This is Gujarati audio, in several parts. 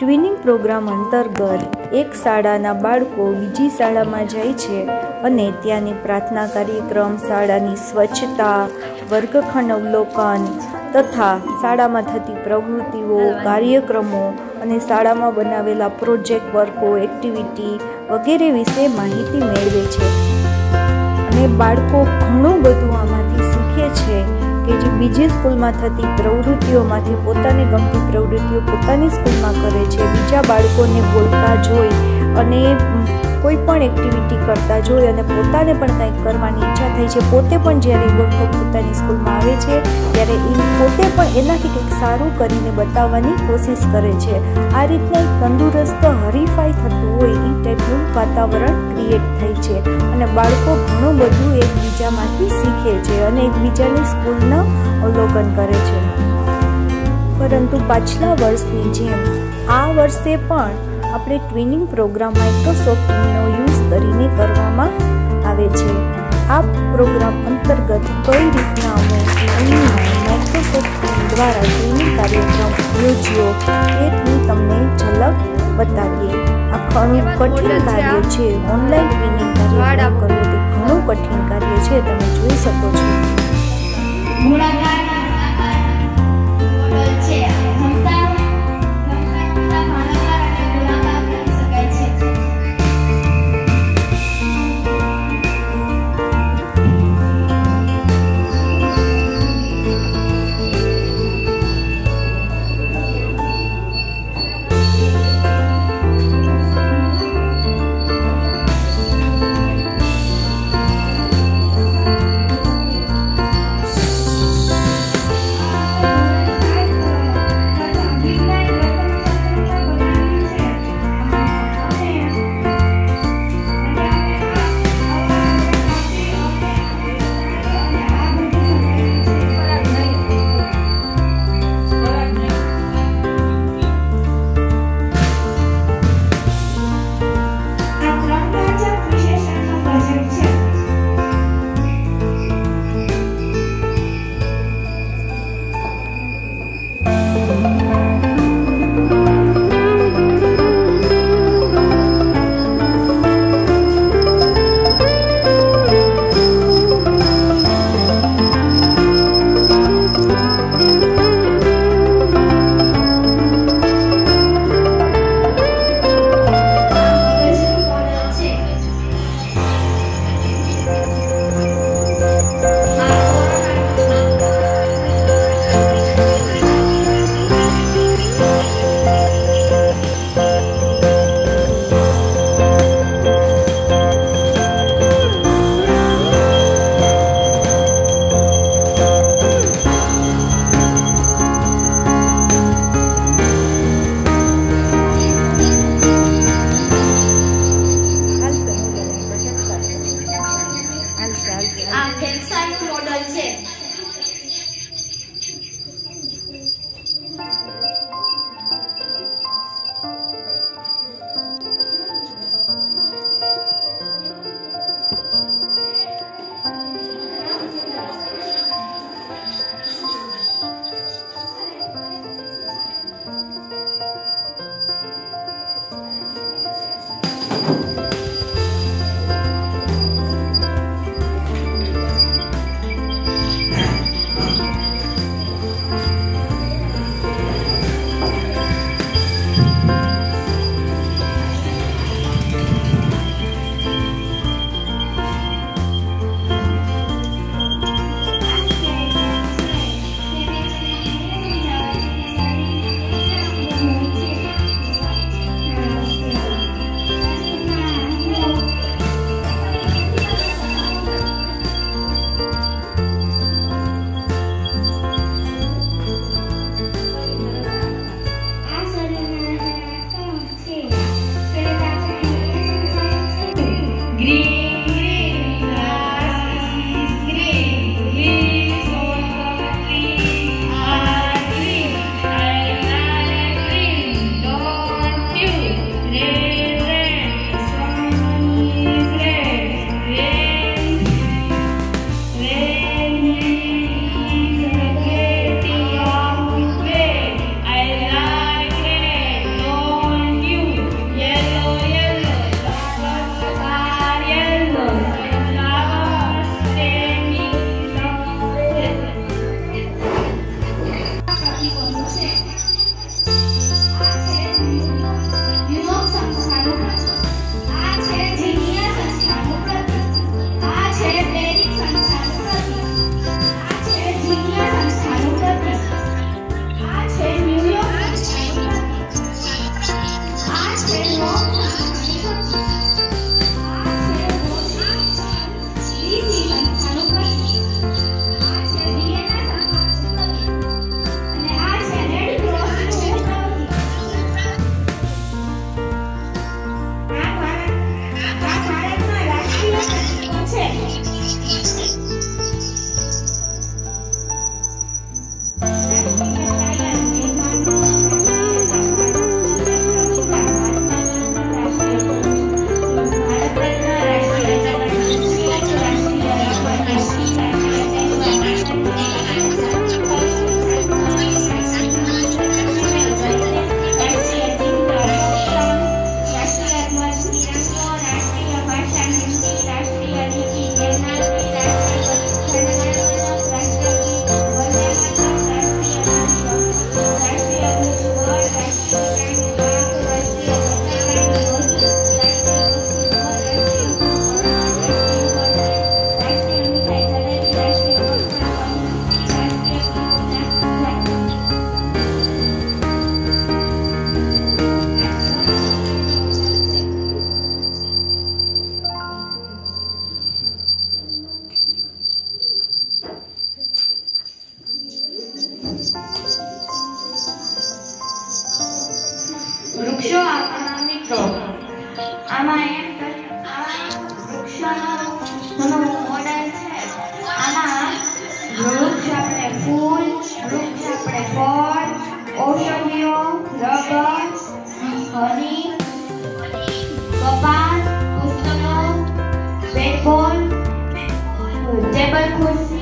ટ્વિનિંગ પ્રોગ્રામ અંતર્ગત એક શાળાના બાળકો બીજી શાળામાં જાય છે અને ત્યાંની પ્રાર્થના કાર્યક્રમ, શાળાની સ્વચ્છતા, વર્ગખંડ અવલોકન તથા શાળામાં થતી પ્રવૃત્તિઓ, કાર્યક્રમો અને શાળામાં બનાવેલા પ્રોજેક્ટ વર્કો, એક્ટિવિટી વગેરે વિશે માહિતી મેળવે છે. અને બાળકો ઘણું બધું આમાંથી શીખે છે. કે જે બીજી સ્કૂલમાં થતી પ્રવૃત્તિઓમાંથી પોતાને ગમતી પ્રવૃત્તિઓ પોતાની સ્કૂલમાં કરે છે. બીજા બાળકોને બોલતા જોઈ અને કોઈ પણ એક્ટિવિટી કરતા જોઈ અને પોતાને પણ કંઈક કરવાની ઈચ્છા થઈ છે. પોતે પણ જ્યારે વખત પોતાની સ્કૂલમાં આવે છે, ત્યારે એ પોતે પણ એનાથી કંઈક સારું કરીને બતાવવાની કોશિશ કરે છે. આ રીતના એક તંદુરસ્ત, હરીફાઈ થતું હોય એ ટાઈપનું વાતાવરણ ક્રિએટ થાય છે. અને બાળકો ઘણું બધું એકબીજામાંથી શીખે છે અને એકબીજાની સ્કૂલનું અવલોકન કરે છે. પરંતુ પાછલા વર્ષની જેમ, આ વર્ષે પણ આપણે ટ્વિનિંગ પ્રોગ્રામ માઇક્રોસોફ્ટ ટીમનો યુઝ કરીને કરવામાં આવે છે. આ પ્રોગ્રામ અંતર્ગત કઈ રીતના અમે ઓનલાઈન માઇક્રોસોફ્ટ દ્વારા ટ્વિનિંગ કાર્યક્રમ યોજ્યો, તેની તમને ઝલક બતાવીએ આ ઘણું કઠિન કાર્ય છે. ઓનલાઈન ટ્વિનિંગ કાર્ય કરવું તે ઘણું કઠિન કાર્ય છે, તમે જોઈ શકો છો. ગોળાકાર વૃક્ષો આપણા મિત્રો આમાં એમ કરી- આ વૃક્ષોનો મોડેલ છે આમાં વૃક્ષ આપણે ફૂલ વૃક્ષ આપણે ફળ ઔષધિઓ રબર હની કપાસ પુસ્તકો બેટબોલ ટેબલ ખુરશી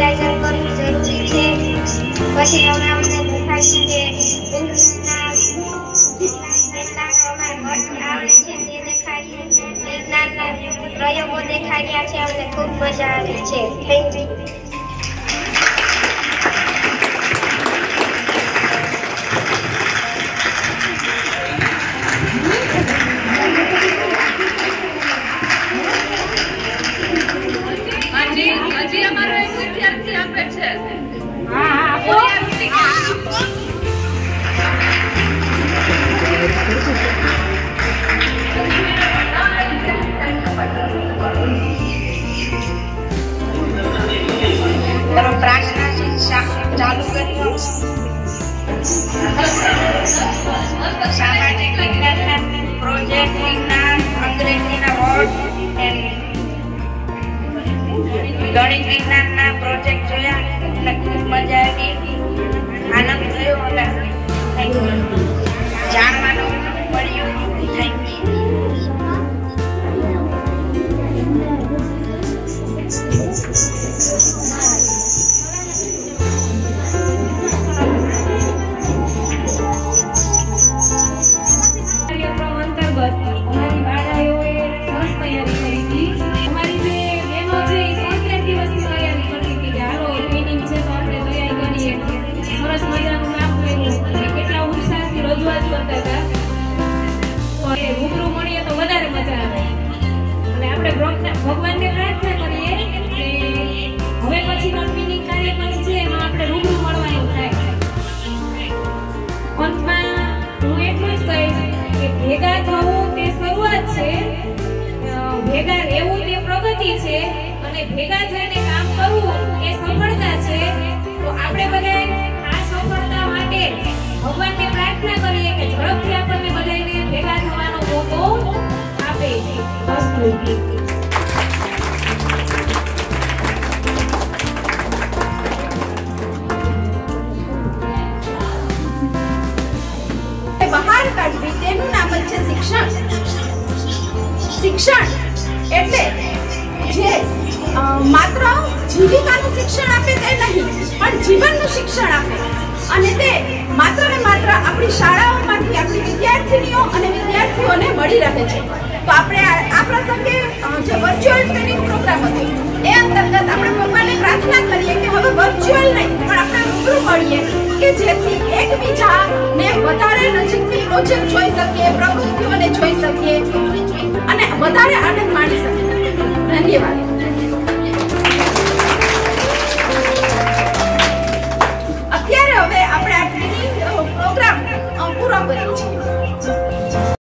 સેનિટાઈઝર કરવું જરૂરી છે. પછી હવે અમને દેખાય છે કે પ્રયોગો દેખાડ્યા છે, અમને ખૂબ મજા આવે છે. થેન્ક યુ સામાજિક વિજ્ઞાન પ્રોજેક્ટ વિજ્ઞાન અંગ્રેજીના વર્ડ ગણિત વિજ્ઞાનના પ્રોજેક્ટ જોયા એટલે ખૂબ મજા આવી આનંદ થયો અને જાણવાનું મળ્યું થેન્ક યુ ભેગા થવું તે શરૂઆત છે. ભેગા રહેવું તે પ્રગતિ છે અને ભેગા થઈને કામ કરવું એ સફળતા છે. તો આપણે બધાએ આ સફળતા માટે ભગવાનને પ્રાર્થના કરીએ કે ઝડપથી આપણને બધાને ભેગા થવાનો મોકો આપે. અસ્તુ તેનું નામ છે શિક્ષણ. શિક્ષણ એટલે જે માત્ર જીવિકાનું શિક્ષણ આપે તે નહીં, પણ જીવનનું શિક્ષણ આપે. અને તે માત્ર ને માત્ર આપણી શાળાઓમાંથી આપણી વિદ્યાર્થીનીઓ અને મળી રહે છે. તો આપણે આ પ્રસંગે જે વર્ચ્યુઅલ ટ્રેનિંગ પ્રોગ્રામ હતો, એ અંતર્ગત આપણે ભગવાનને પ્રાર્થના કરીએ કે હવે વર્ચ્યુઅલ નહીં, પણ આપણે રૂબરૂ મળીએ કે જેથી એકબીજાને વધારે નજીકથી પ્રોજેક્ટ જોઈ શકીએ, પ્રવૃત્તિઓને જોઈ શકીએ અને વધારે આનંદ માણી શકીએ. ધન્યવાદ.